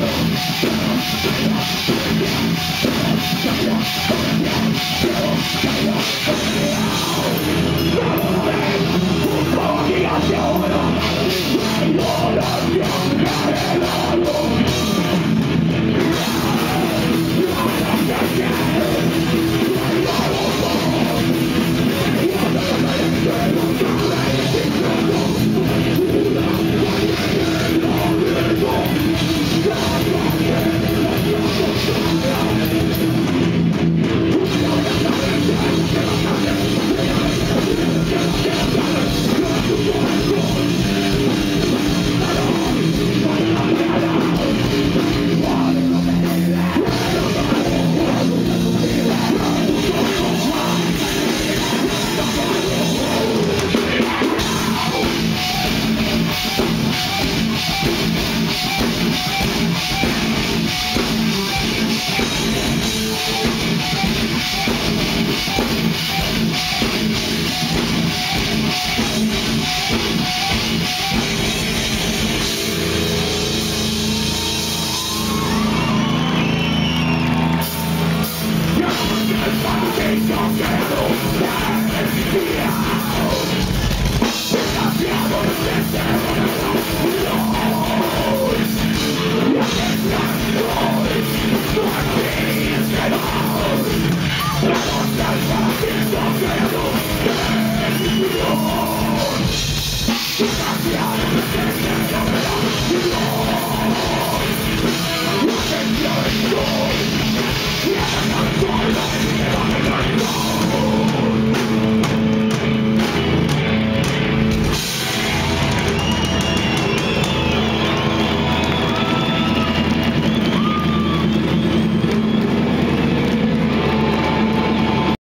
down, down, down.